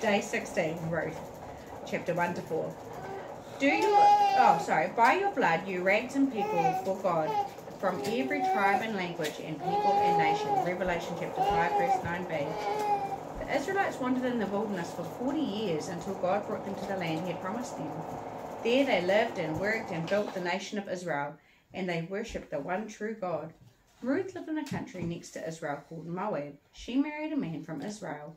Day 16, Ruth, chapter 1 to 4. Do you, oh, sorry, by your blood you ransom people for God from every tribe and language and people and nation. Revelation chapter 5, verse 9b. The Israelites wandered in the wilderness for 40 years until God brought them to the land he had promised them. There they lived and worked and built the nation of Israel, and they worshipped the one true God. Ruth lived in a country next to Israel called Moab. She married a man from Israel.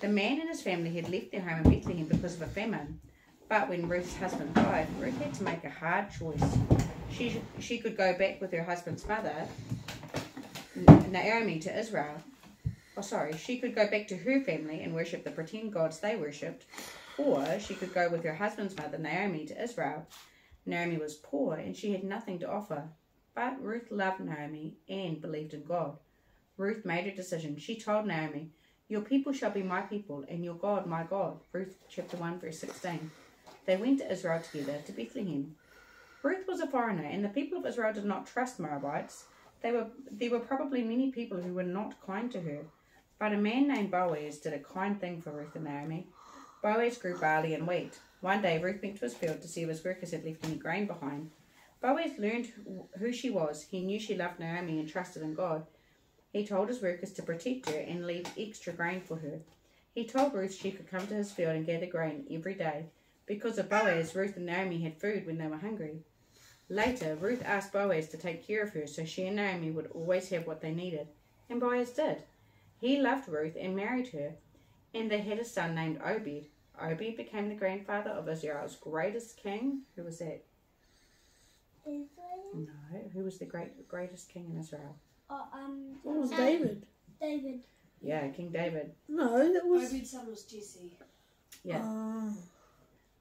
The man and his family had left their home in Bethlehem because of a famine. But when Ruth's husband died, Ruth had to make a hard choice. She, she could go back with her husband's mother, Naomi, to Israel. Oh, sorry, she could go back to her family and worship the pretend gods they worshipped, or she could go with her husband's mother, Naomi, to Israel. Naomi was poor and she had nothing to offer. But Ruth loved Naomi and believed in God. Ruth made a decision. She told Naomi, Your people shall be my people, and your God my God. Ruth chapter 1, verse 16. They went to Israel together to Bethlehem. Ruth was a foreigner, and the people of Israel did not trust Moabites. They were, there were probably many people who were not kind to her. But a man named Boaz did a kind thing for Ruth and Naomi. Boaz grew barley and wheat. One day Ruth went to his field to see if his workers had left any grain behind. Boaz learned who she was. He knew she loved Naomi and trusted in God. He told his workers to protect her and leave extra grain for her. He told Ruth she could come to his field and gather grain every day. Because of Boaz, Ruth and Naomi had food when they were hungry. Later, Ruth asked Boaz to take care of her so she and Naomi would always have what they needed. And Boaz did. He loved Ruth and married her, and they had a son named Obed. Obed became the grandfather of Israel's greatest king. Who was that? Israel? No, who was the great greatest king in Israel? Oh, um, What was um, David? David. Yeah, King David. No, that was. Obed's son was Jesse. Yeah. Uh,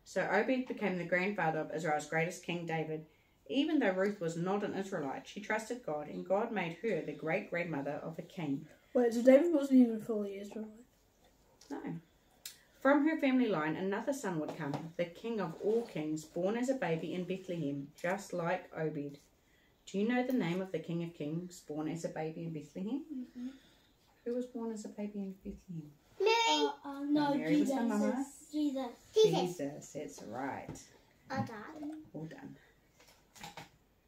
So Obed became the grandfather of Israel's greatest king, David. Even though Ruth was not an Israelite, she trusted God, and God made her the great grandmother of a king. wait, so David wasn't even fully Israelite. No. From her family line, another son would come, the king of all kings, born as a baby in Bethlehem, just like Obed. Do you know the name of the king of kings, born as a baby in Bethlehem? Mm-hmm. Who was born as a baby in Bethlehem? Uh, uh, no, Mary was Jesus. Jesus. Jesus, that's right. Uh, Dad. Well done.